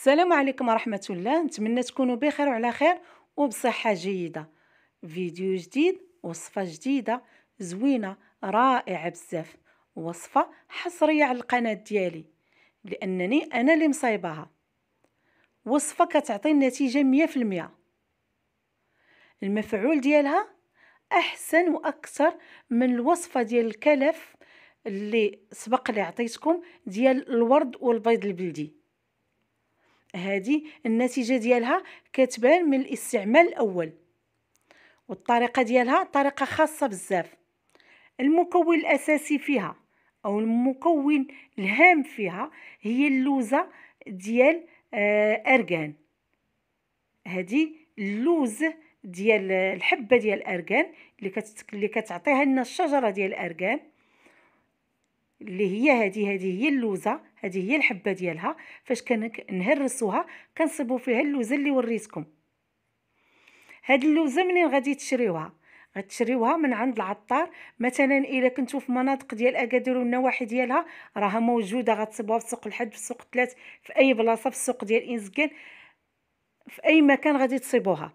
السلام عليكم ورحمة الله. نتمنى تكونوا بخير وعلى خير وبصحة جيدة. فيديو جديد وصفة جديدة زوينة رائعة بزاف. وصفة حصرية على القناة ديالي لأنني أنا اللي مصايباها وصفة كتعطي النتيجة مية في المية. المفعول ديالها أحسن وأكثر من الوصفة ديال الكلف اللي سبق لي عطيتكم ديال الورد والبيض البلدي. هذه النتيجة ديالها كتبان من الاستعمال الأول. والطريقة ديالها طريقة خاصة بزاف. المكون الأساسي فيها أو المكون الهام فيها هي اللوزة ديال آه أرغان. هذه اللوز ديال الحبة ديال الأرغان اللي, كت... اللي كتعطيها لنا الشجرة ديال الأرغان. اللي هي هذه هذه هي اللوزة هذه هي الحبة ديالها. فاش كنهرسوها كنصيبوا فيها اللوزة اللي وريتكم. هاد اللوزة منين غادي تشريوها؟ غتشريوها من عند العطار. مثلا إلا كنتو في مناطق ديال أكادير والنواحي ديالها راها موجودة غتصيبوها في سوق الحد في سوق ثلاث في أي بلاصة في السوق ديال انزكان في أي مكان غادي تصيبوها.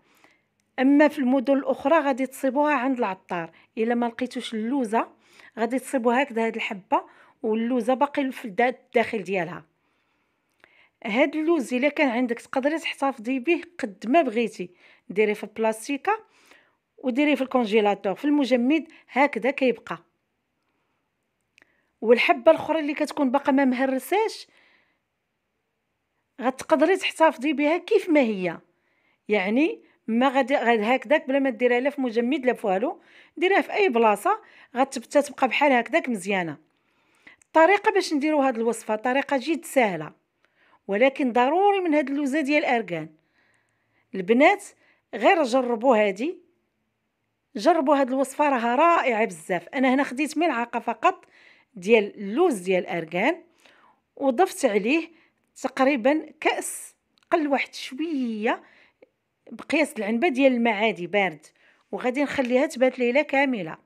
أما في المدن الأخرى غادي تصيبوها عند العطار. إلا ما لقيتوش اللوزة غادي تصيبوا هكذا هاد الحبة واللوزة باقي في الداخل ديالها. هاد اللوز إلا كان عندك تقدري تحتفظي به قد ما بغيتي. ديريه في البلاستيكة وديريه في الكونجيلاتور. في المجمد هكذا كيبقى. والحبة الأخرى اللي كتكون باقا ما مهرساش غتقدري تحتفظي بها كيف ما هي. يعني ما غادي هكذاك بلا ما ديرها لا في مجمد لا في والو ديرها في أي بلاصة غتبتا تبقى بحال هكذاك مزيانة. الطريقة باش نديرو هاد الوصفة طريقة جد سهلة ولكن ضروري من هاد اللوزة ديال الاركان البنات غير جربوا هادي. جربوا هاد الوصفة راها رائعة بزاف. أنا هنا خديت ملعقة فقط ديال اللوز ديال الاركان وضفت عليه تقريبا كأس قل واحد شوية بقياس العنبة ديال الماء عادي بارد. وغادي نخليها تبات ليلة كاملة.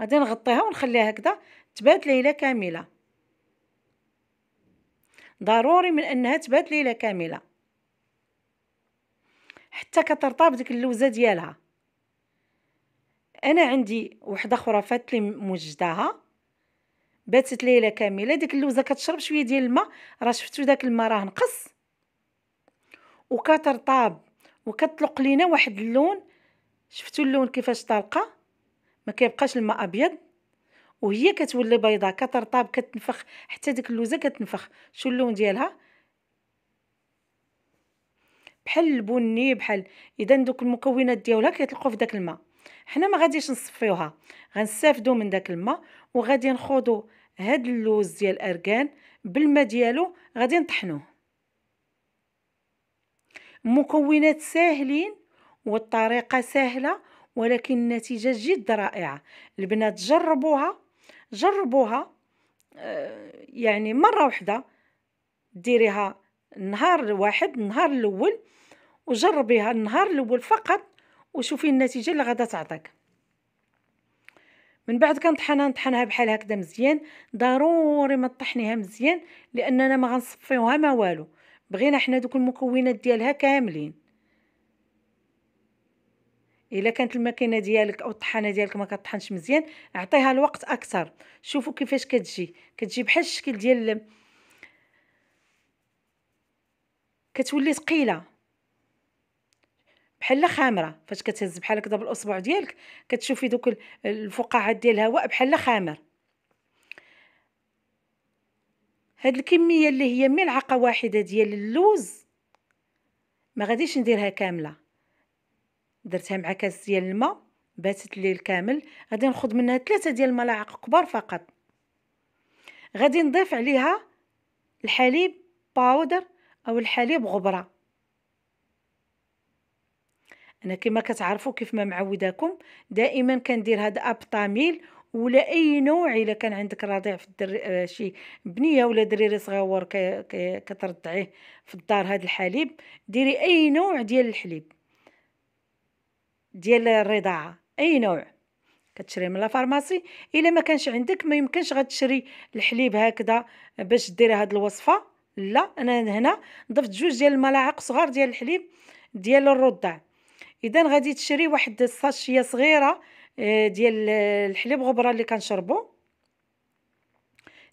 غادي نغطيها ونخليها هكذا تبات ليلة كاملة. ضروري من أنها تبات ليلة كاملة. حتى كترطاب ديك اللوزة ديالها. أنا عندي وحدة أخرى فات لي موجداها باتت ليلة كاملة. ديك اللوزة كتشرب شوية ديال الماء. راه شفتوا داك الماء راه نقص. وكترطاب وكتطلق لينا واحد اللون. شفتوا اللون كيفاش طالقة؟ ما كيبقاش الماء أبيض. وهي كتولي بيضاء كترطاب كتنفخ حتى ديك اللوزة كتنفخ. شو اللون ديالها؟ بحال البني بحال إذا دوك المكونات ديالها كيطلقوا في داك الماء. حنا ما غاديش نصفيوها غنستافدوا من داك الماء وغادي نخوضوا هاد اللوز ديال الاركان بالماء ديالو غادي نطحنوه. مكونات ساهلين والطريقة سهلة ولكن النتيجة جد رائعة. البنات جربوها جربوها آه، يعني مرة واحدة. ديريها نهار واحد النهار الأول وجربيها النهار الأول فقط وشوفي النتيجة اللي غادا تعطيك. من بعد كنطحنها نطحنها بحال هكذا مزيان. ضروري ما طحنيها مزيان لأننا ما غنصفيوها ما والو. بغينا حنا دوك المكونات ديالها كاملين. إلا كانت الماكينة ديالك أو الطحانة ديالك ما كطحنش مزيان أعطيها الوقت أكثر. شوفوا كيفاش كتجي. كتجي بحال الشكل ديال كتولي ثقيلة. بحال خامرة. فاش كتهز بحال هكذا بالأصبع ديالك كتشوفي دوك الفقاعات ديال الهواء بحال خامر. هاد الكمية اللي هي ملعقة واحدة ديال اللوز ما غاديش نديرها كاملة. درتها مع كاس ديال الماء باتت الليل كامل غادي ناخذ منها ثلاثة ديال الملاعق كبار فقط. غادي نضيف عليها الحليب باودر أو الحليب غبرة. أنا كما كتعرفوا كيف ما معوداكم دائما كندير هذا Aptamil ولا أي نوع إلا كان عندك رضيع في الدر آه، شي بنية ولا دريري صغيور كترضعيه في الدار هذا الحليب ديري أي نوع ديال الحليب. ديال الرضاعة أي نوع. كتشري من la pharmacie إلا ما كانش عندك ما يمكنش غتشري الحليب هكذا باش ديري هاد الوصفة. لا أنا هنا ضفت جوج ديال الملاعق صغار ديال الحليب ديال الرضع اذا غادي تشري واحد ال sachet صغيرة ديال الحليب غبرة اللي كنشربو.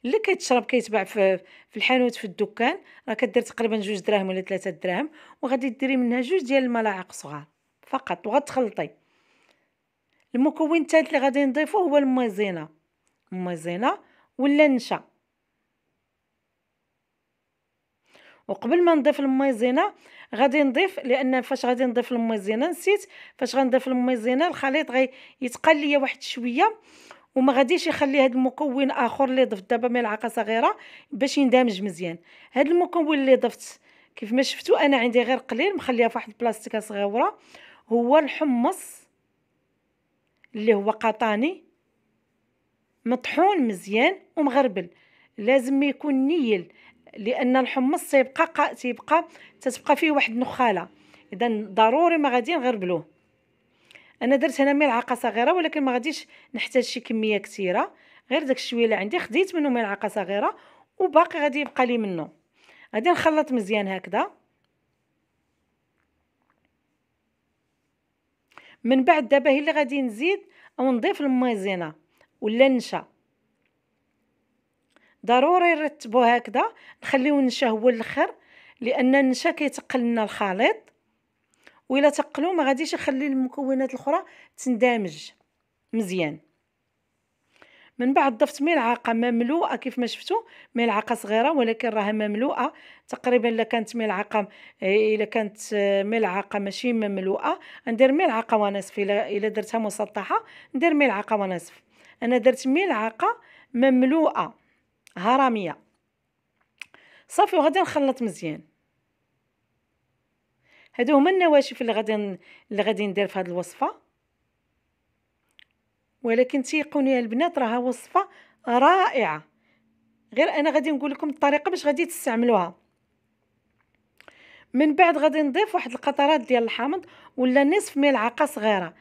اللي كيتشرب كيتباع في في الحانوت في الدكان راه كدير تقريبا جوج دراهم ولا ثلاثة دراهم وغادي ديري منها جوج ديال الملاعق صغار فقط وغتخلطي. المكون الثالث اللي غادي نضيفو هو المايزينا المايزينا ولا النشا. وقبل ما نضيف المايزينا غادي نضيف لأن فاش غادي نضيف المايزينا نسيت فاش غنضيف المايزينا الخليط غي يتقل ليا واحد شوية وما غاديش يخلي هذا المكون آخر اللي ضفت دابا ملعقة صغيرة باش يندمج مزيان. هذا المكون اللي ضفت كيف ما شفتوا أنا عندي غير قليل مخليها في واحد البلاستيكة صغيرة هو الحمص اللي هو قطاني مطحون مزيان ومغربل. لازم يكون نيل. لأن الحمص تيبقى تيبقى تتبقى فيه واحد النخالة. اذا ضروري ما غادي نغربلوه أنا درت هنا ملعقة صغيرة ولكن ما غاديش نحتاج شي كمية كثيرة. غير داك الشويه اللي عندي خديت منه ملعقة صغيرة وباقي غادي يبقى لي منه. غادي نخلط مزيان هكذا. من بعد دابا هي اللي غادي نزيد أو نضيف المايزينا ولا النشا ضروري نرتبو هكذا نخليو النشا هو الآخر لأن النشا كيتقل لنا الخليط وإلا تقلو ما غاديش يخلي المكونات الأخرى تندمج مزيان. من بعد ضفت ملعقة مملوءة كيف ما شفتوا ملعقة صغيرة ولكن راها مملوءة. تقريبا إلا كانت ملعقة إلا كانت ملعقة ماشي مملوءة ندير ملعقة ونصف. إلا إلا درتها مسطحة ندير ملعقة ونصف. أنا درت ملعقة مملوءة. هرمية. صافي وغادي نخلط مزيان. هادو هما النواشف اللي غادي اللي غادي ندير في هذه الوصفة. ولكن تيقوني البنات راها وصفة رائعة. غير أنا غادي نقول لكم الطريقة باش غادي تستعملوها. من بعد غادي نضيف واحد القطرات ديال الحامض ولا نصف ملعقة صغيرة.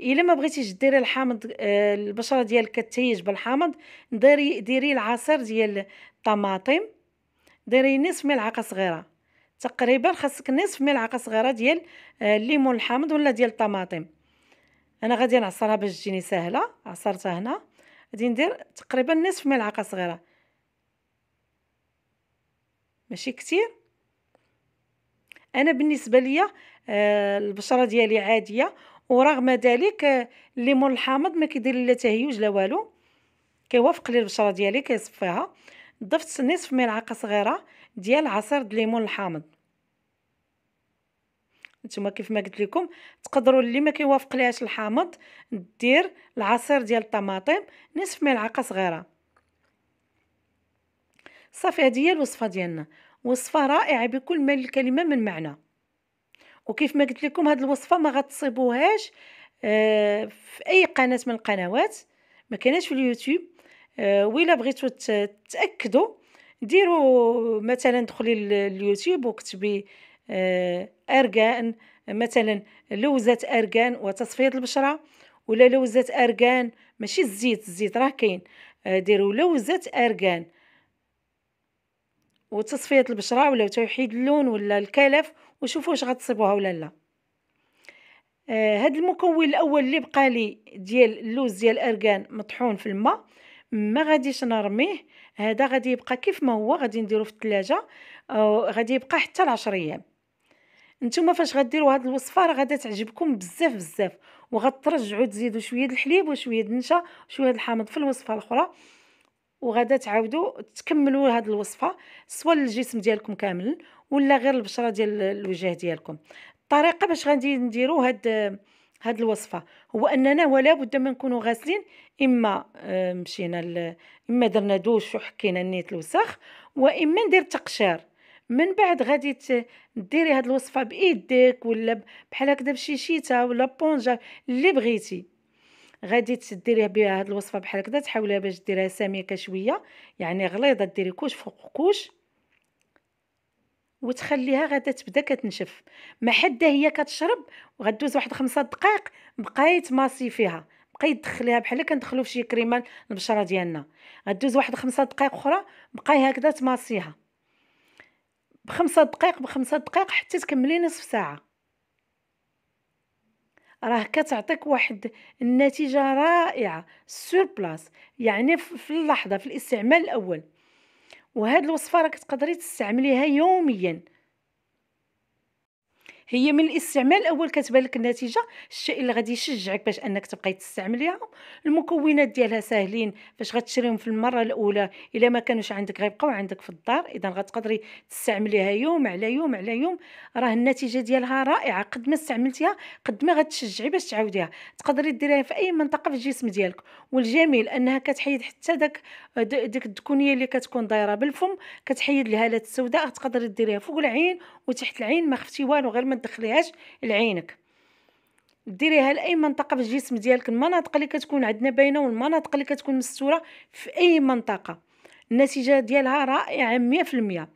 إلا ما بغيتيش ديري الحامض آه البشرة ديالك كتيج بالحامض ديري ديري العصير ديال الطماطم ديري نصف ملعقة صغيرة. تقريبا خاصك نصف ملعقة صغيرة ديال آه، الليمون الحامض ولا ديال الطماطم. أنا غادي نعصرها باش تجيني سهلة. عصرتها هنا. غادي ندير تقريبا نصف ملعقة صغيرة. ماشي كتير؟ أنا بالنسبة ليا آه البشرة ديالي عادية ورغم ذلك الليمون الحامض ما كيدير لا تهيج لا والو. كيوافق لي البشرة ديالي كيصفيها. ضفت نصف ملعقة صغيرة ديال عصير الليمون الحامض. نتوما كيف ما قلت لكم تقدروا اللي ما كيوافق ليهاش الحامض دير العصير ديال الطماطم نصف ملعقة صغيرة. صافي هذه هي الوصفة ديالنا. وصفة رائعة بكل ما الكلمة من معنى. وكيف ما قلت لكم هذه الوصفة ما غتصيبوهاش آه في أي قناة من القنوات. ما كايناش في اليوتيوب. آه وإلا بغيتو تاكدوا ديروا مثلا دخلي اليوتيوب وكتبي آه، ارغان مثلا لوزة ارغان وتصفية البشرة. ولا لوزة ارغان ماشي الزيت الزيت راه كاين. آه، ديروا لوزة ارغان وتصفية البشرة ولا توحيد اللون ولا الكلف وشوفوا واش غتصيبوها ولا لا. آه هاد المكون الأول اللي بقى لي ديال اللوز ديال الارغان مطحون في الماء ما غاديش نرميه. هذا غادي يبقى كيف ما هو غادي نديرو في الثلاجه غادي يبقى حتى العشر أيام. نتوما فاش غديروا هاد الوصفة راه غادا تعجبكم بزاف بزاف وغترجعوا تزيدوا شوية الحليب وشوية النشا وشوية الحامض في الوصفة الأخرى. وغادا تعاودوا تكملوا هاد الوصفة سواء للجسم ديالكم كامل ولا غير البشرة ديال الوجه ديالكم. الطريقة باش غادي نديروا هاد هاد الوصفة هو أننا ولا بد ما نكونوا غاسلين إما آه، مشينا إما درنا دوش وحكينا نيت الوسخ وإما ندير تقشير. من بعد غادي ديري هاد الوصفة بايديك ولا بحال هكذا بشي شيته ولا بونجا اللي بغيتي. غادي تديريها بها هاد الوصفة بحال هكذا تحاوليها باش ديريها سميكة شوية. يعني غليظة ديري couche فوق couche وتخليها غادا تبدا كتنشف. ما حدا هي كتشرب وغدوز واحد خمسة دقائق بقاي تماسي فيها. بقاي تدخليها بحال كندخلو فشي كريمة البشرة ديالنا. غدوز واحد خمسة دقائق أخرى بقاي هكذا تماسيها بخمسة دقائق بخمسة دقائق حتى تكملي نصف ساعة. راه كتعطيك واحد النتيجة رائعة سور بلاص يعني في اللحظة في الاستعمال الأول. وهاد الوصفة راك تقدري تستعمليها يوميا. هي من الاستعمال الأول كتبان لك النتيجة. الشيء اللي غادي يشجعك باش انك تبقاي تستعمليها المكونات ديالها ساهلين فاش غتشريهم في المرة الأولى. إلا ما كانوش عندك غيبقاو عندك في الدار اذا غتقدري تستعمليها يوم على يوم على يوم. راه النتيجة ديالها رائعة قد ما استعملتيها قد ما غتشجعي باش تعاوديها. تقدري ديريها في أي منطقة في الجسم ديالك. والجميل أنها كتحيد حتى داك ديك الدكونية اللي كتكون دايرة بالفم كتحيد الهالات السوداء. تقدري ديريها فوق العين وتحت العين ما خفتي والو غير ما تدخليهاش لعينك. ديريها لأي منطقة في الجسم ديالك المناطق اللي كتكون عندنا باينة والمناطق اللي كتكون مستورة في أي منطقة. النتيجة ديالها رائعة 100%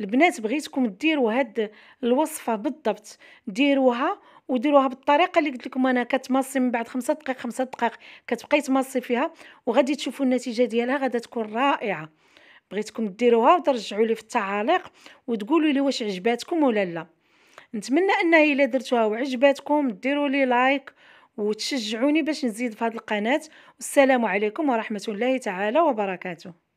البنات بغيتكم ديروا هاد الوصفة بالضبط. ديروها وديروها بالطريقة اللي قلت لكم أنا. كتمصي من بعد خمسة دقائق خمسة دقائق كتبقاي تمصي فيها وغادي تشوفوا النتيجة ديالها غادا تكون رائعة. بغيتكم ديروها وترجعوا لي في التعاليق وتقولوا لي واش عجباتكم ولا لا. نتمنى أنها إلا درتوها وعجباتكم ديروا لي لايك وتشجعوني باش نزيد في هذه القناة. والسلام عليكم ورحمة الله تعالى وبركاته.